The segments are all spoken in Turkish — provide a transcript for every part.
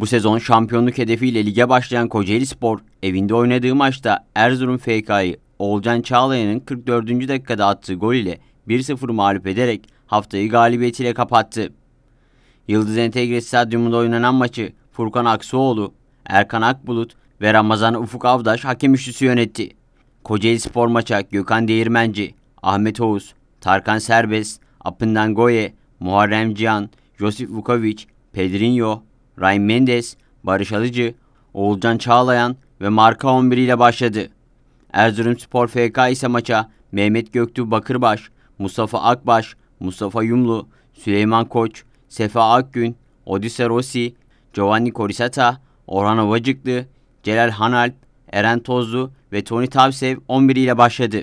Bu sezon şampiyonluk hedefiyle lige başlayan Kocaeli Spor evinde oynadığı maçta Erzurum FK'yı Oğulcan Çağlayan'ın 44. dakikada attığı gol ile 1-0 mağlup ederek haftayı galibiyetiyle kapattı. Yıldız Entegre Stadyumunda oynanan maçı Furkan Aksuoğlu, Erkan Akbulut ve Ramazan Ufuk Avdaş hakem üçlüsü yönetti. Kocaeli Spor maça Gökhan Değirmenci, Ahmet Oğuz, Tarkan Serbest, Apından Goye, Muharrem Cihan, Josip Vukovic, Pedrinho, Ryan Mendes, Barış Alıcı, Oğulcan Çağlayan ve Marka 11 ile başladı. Erzurumspor FK ise maça Mehmet Göktuğ Bakırbaş, Mustafa Akbaş, Mustafa Yumlu, Süleyman Koç, Sefa Akgün, Odise Rossi, Giovanni Corisata, Orhan Ovacıklı, Celal Hanalp, Eren Tozlu ve Tony Tavsev 11 ile başladı.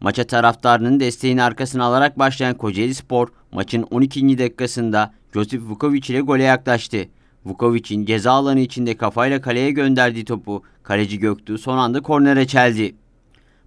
Maça taraftarının desteğini arkasına alarak başlayan Kocaeli Spor maçın 12. dakikasında Josip Vukovic ile gole yaklaştı. Vukovic'in ceza alanı içinde kafayla kaleye gönderdiği topu kaleci Göktuğ son anda kornere çeldi.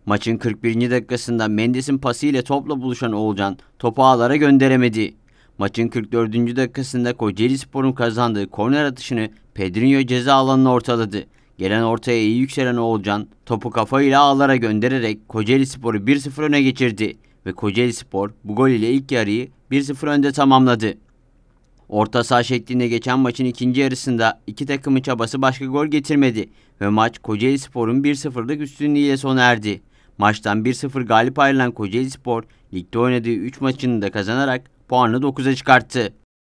Maçın 41. dakikasında Mendes'in pası topla buluşan Oğulcan topu ağlara gönderemedi. Maçın 44. dakikasında Kocaeli Spor'un kazandığı korner atışını Pedrinho ceza alanına ortaladı. Gelen ortaya iyi yükselen Oğulcan topu kafayla ağlara göndererek Kocaeli Spor'u 1-0 öne geçirdi ve Kocaeli Spor bu gol ile ilk yarıyı 1-0 önde tamamladı. Orta saha şeklinde geçen maçın ikinci yarısında iki takımın çabası başka gol getirmedi ve maç Kocaeli Spor'un 1-0'lık üstünlüğüyle sona erdi. Maçtan 1-0 galip ayrılan Kocaeli Spor, ligde oynadığı 3 maçını da kazanarak puanını 9'a çıkarttı.